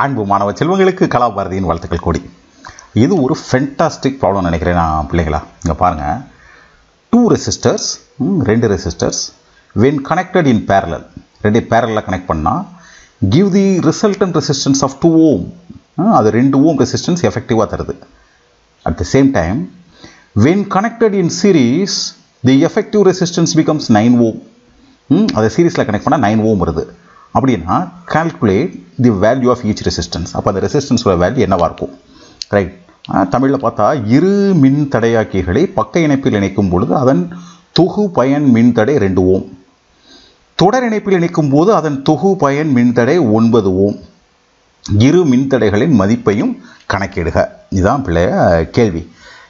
அன்பு மாணவ செல்வங்களுக்கு கலாபாரதியின் வாழ்த்துக்கள் கூடி. இது ஒரு ஃபென்டாஸ்டிக் ப்ராப்ளம் நினைக்கிறேன் நான் பிள்ளைங்களா இங்கே பாருங்கள் டூ ரெசிஸ்டர்ஸ் ரெண்டு resistors when connected in parallel ரெண்டு பேரலில் கனெக்ட் பண்ணால் give the resultant resistance of two ohm அது ரெண்டு ஓம் ரெசிஸ்டன்ஸ் எஃபெக்டிவாக தருது. At the same time when connected in series the effective resistance becomes nine ohm அதை சீரீஸில் கனெக்ட் பண்ணால் நைன் ஓம் வருது. அப்படின்னா calculate the value of each resistance அப்போ அந்த ரெசிஸ்டன்ஸோட வேல்யூ என்னவாக இருக்கும்? ரைட் தமிழில் பார்த்தா இரு மின் தடையாக்கிகளை பக்க இணைப்பில் இணைக்கும் பொழுது அதன் தொகு பயன் மின்தடை ரெண்டு ஓம். தொடர் இணைப்பில் இணைக்கும் போது அதன் தொகு பயன் மின்தடை ஒன்பது ஓம். இரு மின்தடைகளின் மதிப்பையும் கணக்கிடுக. இதுதான் பிள்ளைய கேள்வி.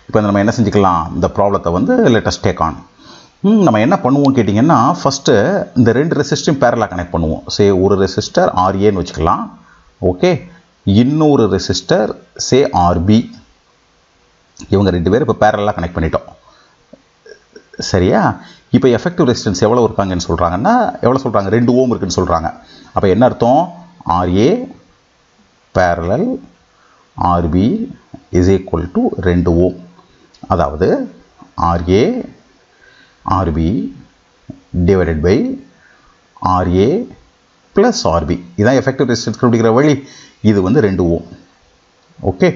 இப்போ நம்ம என்ன செஞ்சுக்கலாம்? இந்த ப்ராப்ளத்தை வந்து லேட்டஸ்ட் டேக் ஆன் நம்ம என்ன பண்ணுவோம் கேட்டிங்கன்னா ஃபஸ்ட்டு இந்த ரெண்டு ரெசிஸ்டரையும் பேரலாக கனெக்ட் பண்ணுவோம். சே ஒரு ரெசிஸ்டர் ஆர்ஏன்னு வச்சுக்கலாம். ஓகே இன்னொரு ரெசிஸ்டர் சே ஆர்பி இவங்க ரெண்டு பேரும் இப்போ பேரலாக கனெக்ட் பண்ணிட்டோம். சரியா? இப்போ எஃபெக்டிவ் ரெசிஸ்டன்ஸ் எவ்வளோ இருக்காங்கன்னு சொல்கிறாங்கன்னா எவ்வளோ சொல்கிறாங்க ரெண்டு ஓம் இருக்குன்னு சொல்கிறாங்க அப்போ என்ன அர்த்தம்? R A parallel R B is equal to ரெண்டு ஓம். அதாவது R A R B divided by R A plus R B இதான் எஃபெக்டிவ் ரெசிஸ்டன்ஸ் கண்டுபிடிக்கிற வழி. இது வந்து ரெண்டு ஓம். ஓகே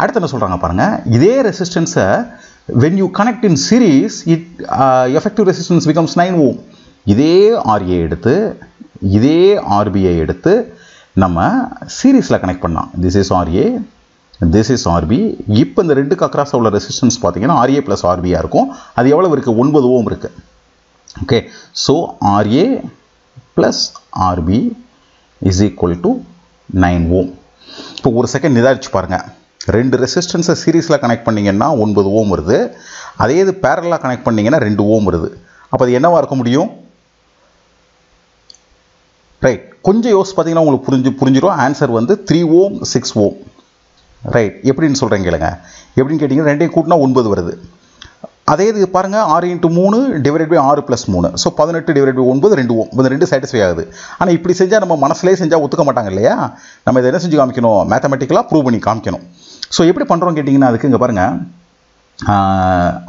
அடுத்து என்ன சொல்கிறாங்க பாருங்கள் இதே ரெசிஸ்டன்ஸை when you connect in series it effective resistance becomes nine ohm இதே ஆர்ஏ எடுத்து இதே ஆர்பிஐ எடுத்து நம்ம சீரீஸில் கனெக்ட் பண்ணலாம். This is R A this is R B இப்போ இந்த ரெண்டுக்கு அக்ராஸ் உள்ள ரெசிஸ்டன்ஸ் பார்த்தீங்கன்னா ஆர்ஏ ப்ளஸ் ஆர்பியாக இருக்கும். அது எவ்வளோ இருக்குது ஒன்பது ஓம் இருக்குது okay so R A plus R B is equal to nine ohm. இப்போ ஒரு செகண்ட் நிதாரிச்சு பாருங்கள் ரெண்டு ரெசிஸ்டன்ஸை சீரீஸில் கனெக்ட் பண்ணிங்கன்னா ஒன்பது ஓம் வருது. அதே இது பேரலாக கனெக்ட் பண்ணிங்கன்னா ரெண்டு ஓம் வருது. அப்போ அது என்னவாக இருக்க முடியும்? ரைட் கொஞ்சம் யோசிச்சு பார்த்தீங்கன்னா உங்களுக்கு புரிஞ்சு புரிஞ்சிடும் ஆன்சர் வந்து three ohm six ohm. Right எப்படின்னு சொல்கிறேன் கேளுங்க. எப்படின்னு கேட்டிங்கன்னா ரெண்டையும் கூட்டினா ஒன்பது வருது. அதே இது பாருங்கள் ஆறு இன்ட்டு மூணு டிவைட் பை ஆறு ப்ளஸ் மூணு. ஸோ பதினெட்டு டிவைட் பை ஒன்பது ரெண்டு ஓம் இந்த ரெண்டு சாட்டிஸ்ஃபை ஆகுது. ஆனால் இப்படி செஞ்சால் நம்ம மனசுலேயே செஞ்சால் ஒத்துக்க மாட்டாங்க இல்லையா? நம்ம இதை என்ன செஞ்சு காமிக்கணும்? மேத்தமெட்டிக்கலாக ப்ரூவ் பண்ணி காமிக்கணும். ஸோ எப்படி பண்ணுறோம் கேட்டிங்கன்னா அதுக்கு இங்கே பாருங்கள்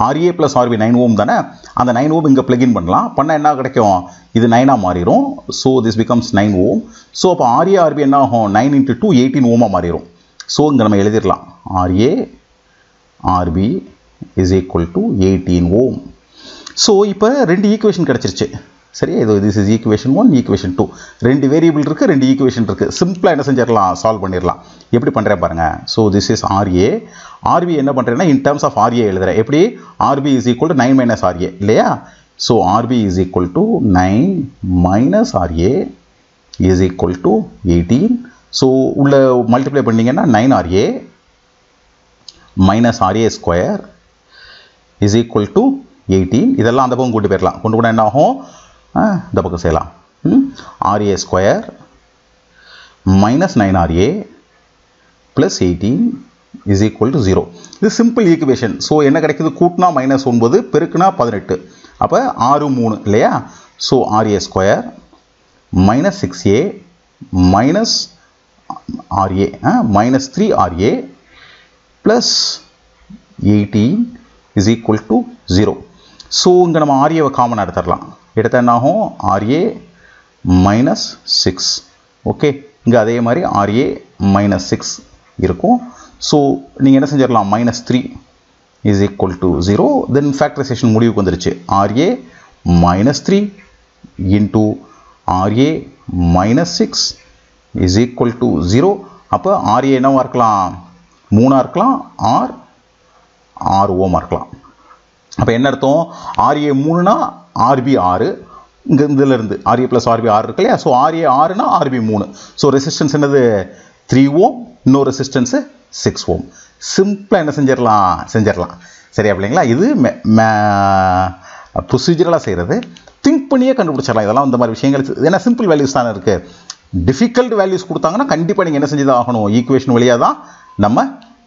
R A plus R B nine ohm தானே? அந்த நைன் ஓம் இங்கே ப்ளகின் பண்ணலாம். பண்ணால் என்ன கிடைக்கும்? இது நைனாக மாறிடும் so this becomes nine ohm. So அப்போ ஆர்ஏ ஆர்பி என்ன ஆகும்? நைன் இன்ட்டு டூ எயிட்டீன் ஓமாக மாறிடும் ஸோ இங்கே நம்ம எழுதிடலாம் R A R B is equal to eighteen ohm so இப்போ ரெண்டு ஈக்குவேஷன் கிடச்சிருச்சு. சரி இது this is equation one equation two ரெண்டு வேரியபிள் இருக்குது ரெண்டு ஈக்குவேஷன் இருக்குது சிம்பிளாக என்ன செஞ்சிடலாம்? சால்வ் பண்ணிடலாம். எப்படி பண்ணுறேன் பாருங்கள் so this is R A R B என்ன பண்ணுறேன்னா in terms of R A எழுதுகிறேன் எப்படி? R B is equal to nine minus R A இல்லையா? So R B is equal to nine minus R A is equal to eighteen so உள்ள multiply பண்ணிங்கன்னா nine R A minus R A square is equal to eighteen இதெல்லாம் அந்த பக்கம் கூட்டு போயிடலாம் கொண்டு போனால் என்ன ஆகும்? இந்த பக்கம் செய்யலாம். R A square minus nine R A plus eighteen is equal to zero இது சிம்பிள் ஈக்குவேஷன் ஸோ என்ன கிடைக்குது? கூட்டினா மைனஸ் ஒன்பது பெருக்குனா பதினெட்டு. அப்போ ஆறு மூணு இல்லையா? So R A square minus six A minus R A minus three R A plus eighteen is equal to zero so இங்கே நம்ம ஆர்ஏவை காமன் எடுத்துடலாம். எடுத்தால் என்ன ஆகும் ஆர்ஏ மைனஸ் சிக்ஸ் ஓகே இங்கே அதே மாதிரி ஆர்ஏ மைனஸ் சிக்ஸ் இருக்கும். ஸோ நீங்கள் என்ன செஞ்சிடலாம்? Minus three is equal to zero then factorisation முடிவுக்கு வந்துருச்சு. R A minus three into R A minus six is equal to zero அப்போ ஆர்ஏ என்னவாக இருக்கலாம்? மூணாக இருக்கலாம். ஆர் ஆறு ஓமாக இருக்கலாம். அப்போ என்ன அர்த்தம்? ஆர்ஏ மூணுனா ஆர்பி ஆறு. இங்கே இதிலிருந்து ஆர்ஏ ப்ளஸ் ஆர்பி ஆறு இருக்கு இல்லையா? ஸோ ஆர்ஏ ஆறுனா ஆர்பி மூணு. ஸோ ரெசிஸ்டன்ஸ் என்னது? த்ரீ ஓம் இன்னொரு ரெசிஸ்டன்ஸு சிக்ஸ் ஓம் சிம்பிளாக என்ன செஞ்சிடலாம்? செஞ்சிடலாம். சரியா பிள்ளைங்களா? இது ப்ரொசீஜரலாக செய்கிறது திங்க் பண்ணியே கண்டுபிடிச்சிடலாம். இதெல்லாம் இந்த மாதிரி விஷயங்கள். ஏன்னா சிம்பிள் வேல்யூஸ் தானே இருக்குது டிஃபிகல்ட் வேல்யூஸ் கொடுத்தாங்கன்னா கண்டிப்பாக நீங்கள் என்ன செஞ்சு ஆகணும் ஈக்குவேஷன் வழியாக தான் நம்ம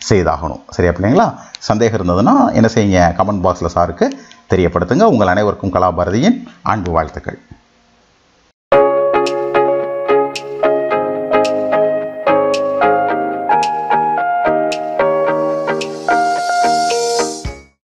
செய்தாகணும். சரியா பிள்ளைங்களா சந்தேகம் இருந்ததுன்னா என்ன செய்யுங்க? கமெண்ட் பாக்ஸில் சாருக்கு தெரியப்படுத்துங்க. உங்கள் அனைவருக்கும் கலாபாரதியின் அன்பு வாழ்த்துக்கள்.